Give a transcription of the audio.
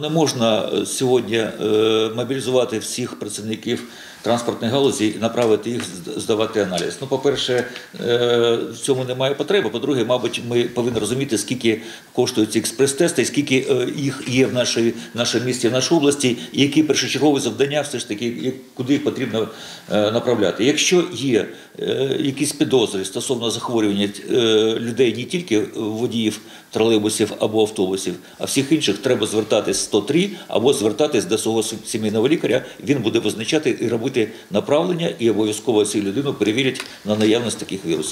Не можна е, сьогодні е, мобілізувати всіх працівників транспортної галузі і направити їх здавати аналіз. Ну, по-перше, е, в цьому немає потреби. По-друге, мабуть, ми повинні розуміти, скільки коштують ці експрес-тести, скільки їх є в нашій, нашому місті, в нашій області, і які першочергові завдання все ж таки, куди їх потрібно направляти. Якщо є якісь підозри стосовно захворювання е, людей не тільки водіїв тролейбусів або автобусів, а всіх інших треба звертатись 103 або звертатись до свого сімейного лікаря. Він буде визначати і робити направлення, і обов'язково цю людину перевірять на наявність таких вірусів.